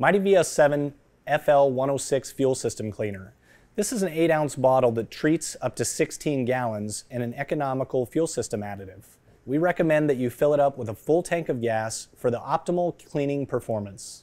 Mighty VS7 FL106 fuel system cleaner. This is an 8 ounce bottle that treats up to 16 gallons and an economical fuel system additive. We recommend that you fill it up with a full tank of gas for the optimal cleaning performance.